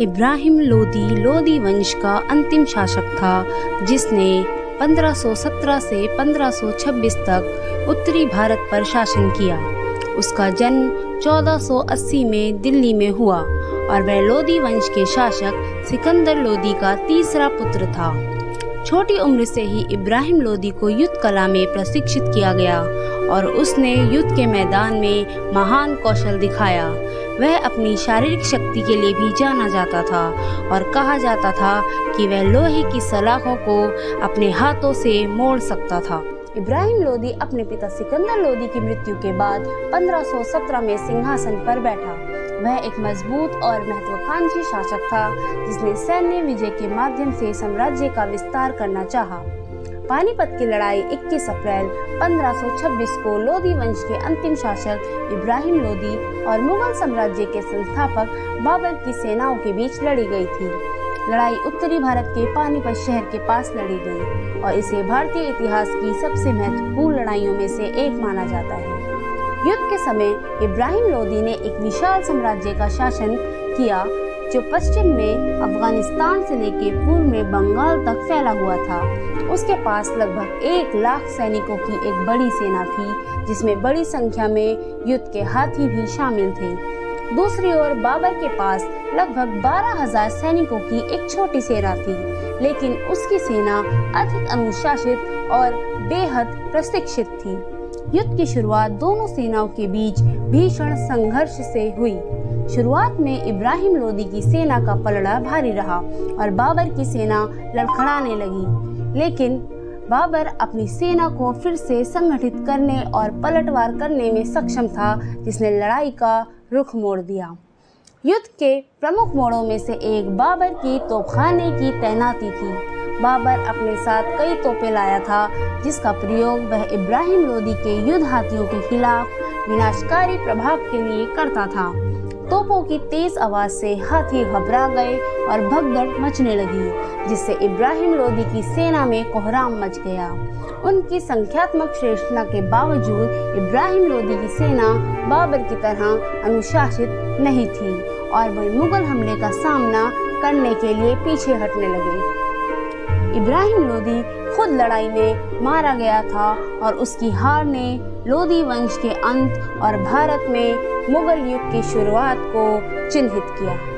इब्राहिम लोदी लोदी वंश का अंतिम शासक था, जिसने 1517 से 1526 तक उत्तरी भारत पर शासन किया। उसका जन्म 1480 में दिल्ली में हुआ और वह लोदी वंश के शासक सिकंदर लोदी का तीसरा पुत्र था। छोटी उम्र से ही इब्राहिम लोदी को युद्ध कला में प्रशिक्षित किया गया और उसने युद्ध के मैदान में महान कौशल दिखाया। वह अपनी शारीरिक शक्ति के लिए भी जाना जाता था और कहा जाता था कि वह लोहे की सलाखों को अपने हाथों से मोड़ सकता था। इब्राहिम लोदी अपने पिता सिकंदर लोदी की मृत्यु के बाद 1517 में सिंहासन पर बैठा। वह एक मज़बूत और महत्वाकांक्षी शासक था, जिसने सैन्य विजय के माध्यम से साम्राज्य का विस्तार करना चाहा। पानीपत की लड़ाई 21 अप्रैल 1526 को लोदी वंश के अंतिम शासक इब्राहिम लोदी और मुगल साम्राज्य के संस्थापक बाबर की सेनाओं के बीच लड़ी गई थी लड़ाई उत्तरी भारत के पानीपत शहर के पास लड़ी गई और इसे भारतीय इतिहास की सबसे महत्वपूर्ण लड़ाइयों में से एक माना जाता है युद्ध के समय इब्राहिम लोदी ने एक विशाल साम्राज्य का शासन किया, जो पश्चिम में अफ़गानिस्तान से लेकर पूर्व में बंगाल तक फैला हुआ था। उसके पास लगभग एक लाख सैनिकों की एक बड़ी सेना थी, जिसमें बड़ी संख्या में युद्ध के हाथी भी शामिल थे। दूसरी ओर बाबर के पास लगभग बारह हज़ार सैनिकों की एक छोटी सेना थी, लेकिन उसकी सेना अधिक अनुशासित और बेहद प्रशिक्षित थी। युद्ध की शुरुआत दोनों सेनाओं के बीच भीषण संघर्ष से हुई। शुरुआत में इब्राहिम लोदी की सेना का पलड़ा भारी रहा और बाबर की सेना लड़खड़ाने लगी। लेकिन बाबर अपनी सेना को फिर से संगठित करने और पलटवार करने में सक्षम था, जिसने लड़ाई का रुख मोड़ दिया। युद्ध के प्रमुख मोड़ों में से एक बाबर की तोपखाने की तैनाती थी। बाबर अपने साथ कई तोपे लाया था, जिसका प्रयोग वह इब्राहिम लोदी के युद्ध हाथियों के खिलाफ विनाशकारी प्रभाव के लिए करता था। तोपों की तेज आवाज़ से हाथी घबरा गए और भगदड़ मचने लगी, जिससे इब्राहिम लोदी की सेना में कोहराम मच गया। उनकी संख्यात्मक श्रेष्ठता के बावजूद इब्राहिम लोदी की सेना बाबर की तरह अनुशासित नहीं थी और वह मुगल हमले का सामना करने के लिए पीछे हटने लगे। इब्राहिम लोदी खुद लड़ाई में मारा गया था और उसकी हार ने लोदी वंश के अंत और भारत में मुगल युग की शुरुआत को चिन्हित किया।